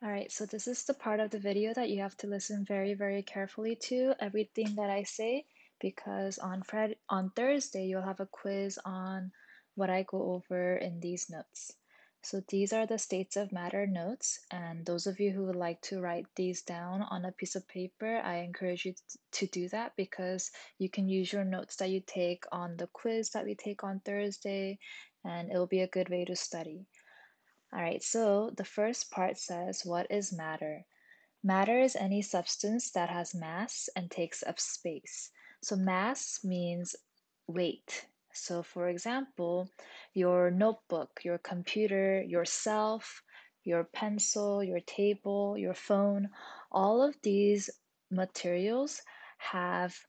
All right, so this is the part of the video that you have to listen very, very carefully to everything that I say because on Friday, on Thursday, you'll have a quiz on what I go over in these notes. So these are the states of matter notes, and those of you who would like to write these down on a piece of paper, I encourage you to do that because you can use your notes that you take on the quiz that we take on Thursday, and it'll be a good way to study. All right, so the first part says, What is matter? Matter is any substance that has mass and takes up space. So, mass means weight. So, for example, your notebook, your computer, yourself, your pencil, your table, your phone, all of these materials have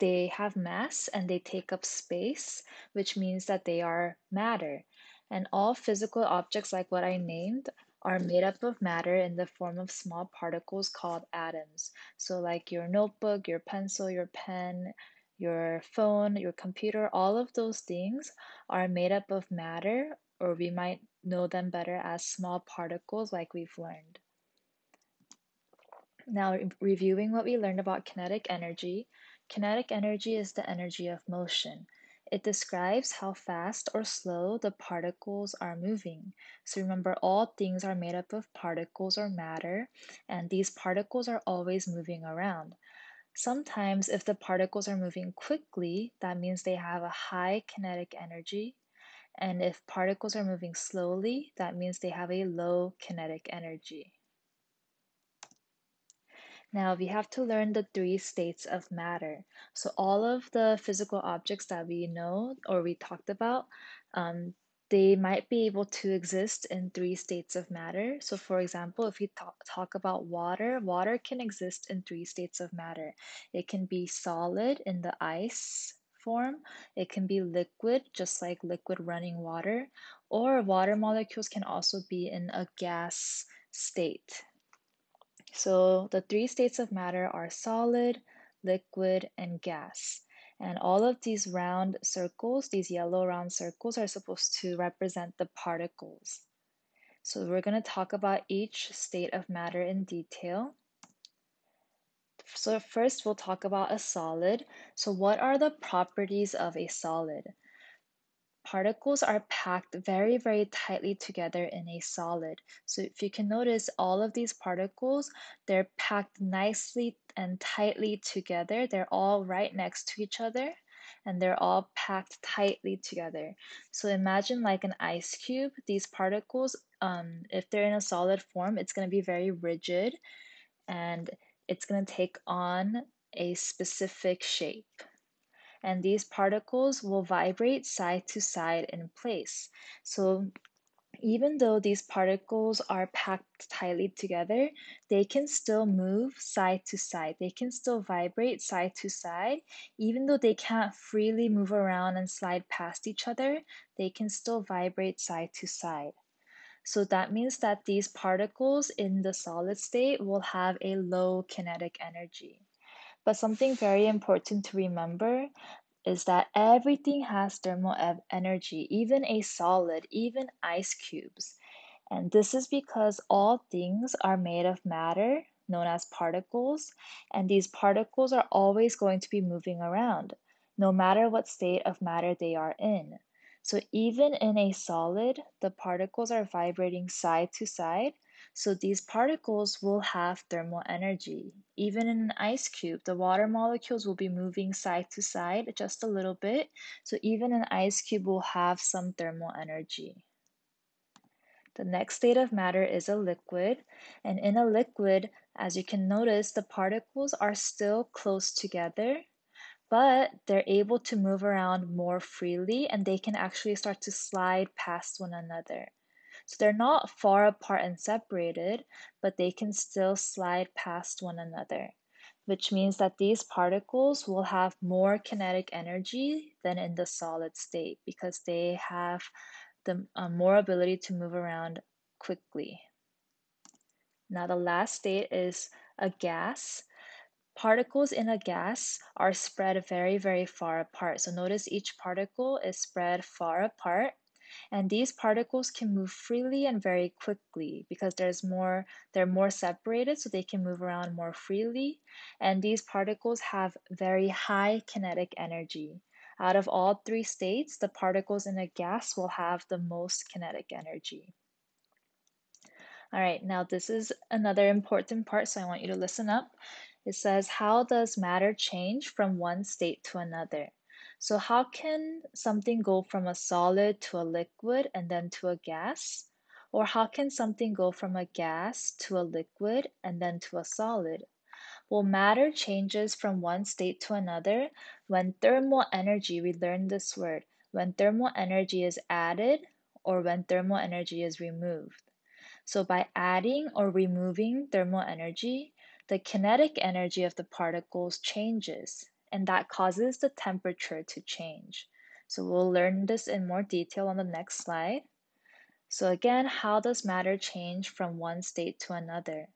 they have mass and they take up space, which means that they are matter. And all physical objects, like what I named, are made up of matter in the form of small particles called atoms. So, like your notebook, your pencil, your pen, your phone, your computer, all of those things are made up of matter, or we might know them better as small particles, like we've learned. Now, reviewing what we learned about kinetic energy, kinetic energy is the energy of motion. It describes how fast or slow the particles are moving. So remember, all things are made up of particles or matter, and these particles are always moving around. Sometimes, if the particles are moving quickly, that means they have a high kinetic energy. And if particles are moving slowly, that means they have a low kinetic energy. Now we have to learn the three states of matter. So all of the physical objects that we know or we talked about, um, they might be able to exist in three states of matter. So for example, if we talk, talk about water, water can exist in three states of matter. It can be solid in the ice form, it can be liquid, just like liquid running water, or water molecules can also be in a gas state. So the three states of matter are solid, liquid, and gas. And all of these round circles, these yellow round circles, are supposed to represent the particles. So we're going to talk about each state of matter in detail. So first we'll talk about a solid. So what are the properties of a solid? Particles are packed very, very tightly together in a solid. So if you can notice all of these particles, they're packed nicely and tightly together. They're all right next to each other and they're all packed tightly together. So imagine like an ice cube. These particles, um, if they're in a solid form, it's going to be very rigid and it's going to take on a specific shape and these particles will vibrate side to side in place. So even though these particles are packed tightly together, they can still move side to side. They can still vibrate side to side. Even though they can't freely move around and slide past each other, they can still vibrate side to side. So that means that these particles in the solid state will have a low kinetic energy. But something very important to remember is that everything has thermal energy, even a solid, even ice cubes. And this is because all things are made of matter, known as particles, and these particles are always going to be moving around, no matter what state of matter they are in. So even in a solid, the particles are vibrating side to side, so these particles will have thermal energy. Even in an ice cube, the water molecules will be moving side to side just a little bit. So even an ice cube will have some thermal energy. The next state of matter is a liquid. And in a liquid, as you can notice, the particles are still close together, but they're able to move around more freely and they can actually start to slide past one another. So they're not far apart and separated, but they can still slide past one another, which means that these particles will have more kinetic energy than in the solid state because they have the uh, more ability to move around quickly. Now the last state is a gas. Particles in a gas are spread very, very far apart. So notice each particle is spread far apart And these particles can move freely and very quickly because there's more, they're more separated so they can move around more freely. And these particles have very high kinetic energy. Out of all three states, the particles in a gas will have the most kinetic energy. All right, now this is another important part, so I want you to listen up. It says, How does matter change from one state to another? So, how can something go from a solid to a liquid and then to a gas? Or how can something go from a gas to a liquid and then to a solid? Well, matter changes from one state to another when thermal energy, we learned this word, when thermal energy is added or when thermal energy is removed. So by adding or removing thermal energy, the kinetic energy of the particles changes, and that causes the temperature to change. So we'll learn this in more detail on the next slide. So again, how does matter change from one state to another?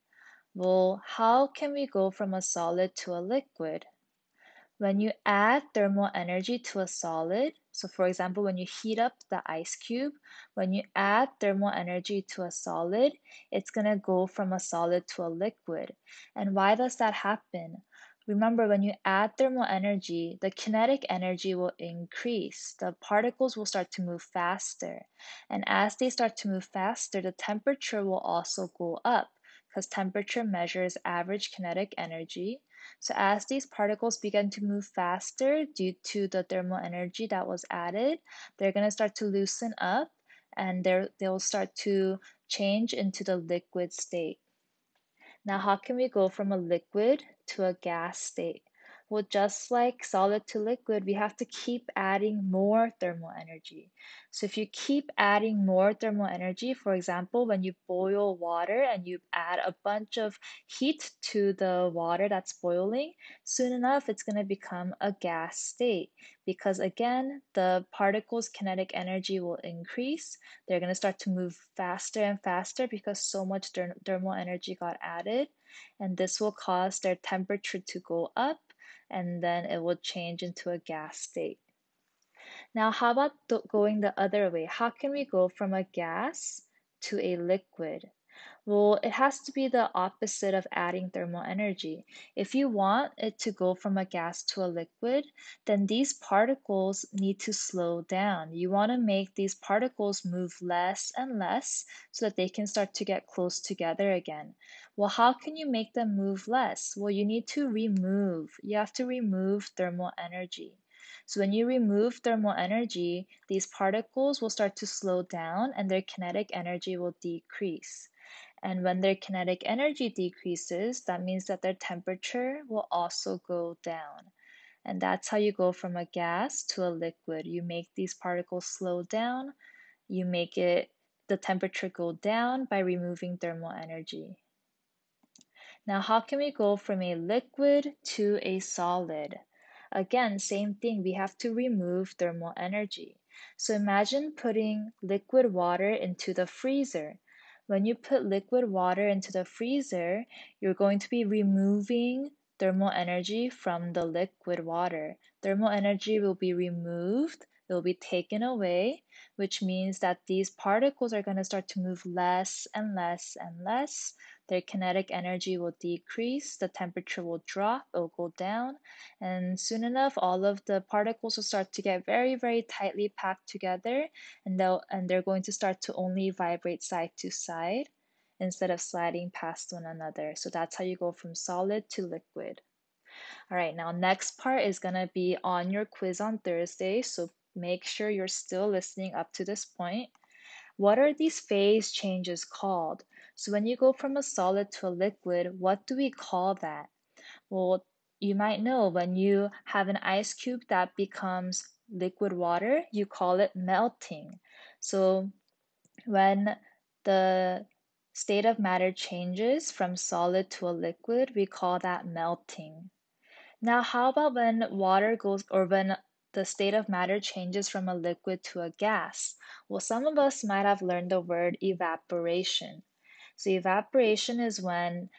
Well, how can we go from a solid to a liquid? When you add thermal energy to a solid, so for example, when you heat up the ice cube, when you add thermal energy to a solid, it's going to go from a solid to a liquid. And why does that happen? Remember, when you add thermal energy, the kinetic energy will increase. The particles will start to move faster. And as they start to move faster, the temperature will also go up because temperature measures average kinetic energy. So as these particles begin to move faster due to the thermal energy that was added, they're going to start to loosen up and they'll start to change into the liquid state. Now, how can we go from a liquid to a gas state? Well, just like solid to liquid, we have to keep adding more thermal energy. So if you keep adding more thermal energy, for example, when you boil water and you add a bunch of heat to the water that's boiling, soon enough it's going to become a gas state because again, the particles' kinetic energy will increase. They're going to start to move faster and faster because so much thermal energy got added. And this will cause their temperature to go up and then it will change into a gas state. Now, how about going the other way? How can we go from a gas to a liquid? Well, it has to be the opposite of adding thermal energy. If you want it to go from a gas to a liquid, then these particles need to slow down. You want to make these particles move less and less so that they can start to get close together again. Well, how can you make them move less? Well, you need to remove. You have to remove thermal energy. So when you remove thermal energy, these particles will start to slow down and their kinetic energy will decrease. And when their kinetic energy decreases, that means that their temperature will also go down. And that's how you go from a gas to a liquid. You make these particles slow down, you make it the temperature go down by removing thermal energy. Now, how can we go from a liquid to a solid? Again, same thing, we have to remove thermal energy. So imagine putting liquid water into the freezer. When you put liquid water into the freezer, you're going to be removing thermal energy from the liquid water. Thermal energy will be removed, it will be taken away, which means that these particles are going to start to move less and less and less their kinetic energy will decrease, the temperature will drop, it will go down, and soon enough, all of the particles will start to get very, very tightly packed together, and they'll and they're going to start to only vibrate side to side instead of sliding past one another. So that's how you go from solid to liquid. All right, now next part is gonna be on your quiz on Thursday, so make sure you're still listening up to this point. What are these phase changes called? So when you go from a solid to a liquid, what do we call that? Well, you might know when you have an ice cube that becomes liquid water, you call it melting. So when the state of matter changes from solid to a liquid, we call that melting. Now, how about when water goes, or when the state of matter changes from a liquid to a gas? Well, some of us might have learned the word evaporation. So evaporation is when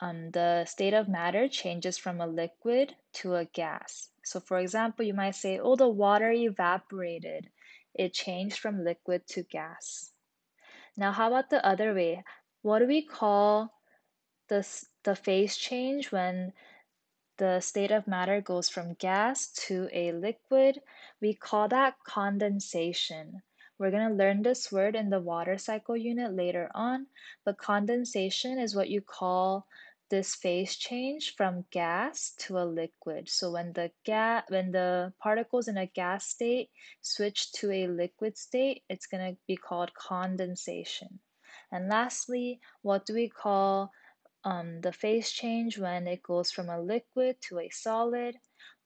um, the state of matter changes from a liquid to a gas. So for example, you might say, oh, the water evaporated. it changed from liquid to gas. Now, how about the other way? What do we call the, the phase change when the state of matter goes from gas to a liquid? We call that condensation. We're going to learn this word in the water cycle unit later on, but condensation is what you call this phase change from gas to a liquid. So when the gas when the particles in a gas state switch to a liquid state, it's going to be called condensation. And lastly, what do we call um, the phase change when it goes from a liquid to a solid?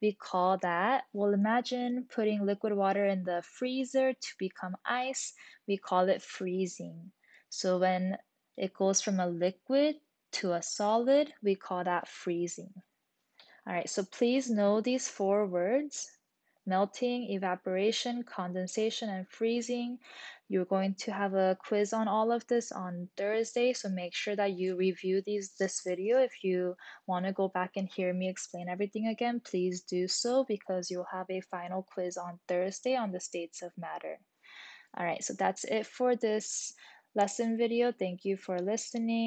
We call that, well, imagine putting liquid water in the freezer to become ice. We call it freezing. So when it goes from a liquid to a solid, we call that freezing. All right, so please know these four words melting, evaporation, condensation, and freezing. You're going to have a quiz on all of this on Thursday, so make sure that you review these this video. If you want to go back and hear me explain everything again, please do so because you'll have a final quiz on Thursday on the states of matter. All right, so that's it for this lesson video. Thank you for listening.